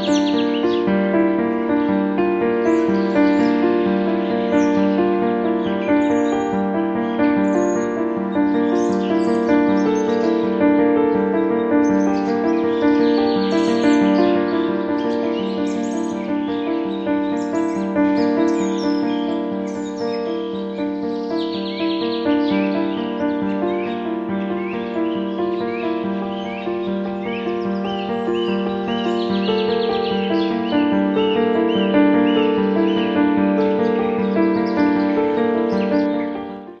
Música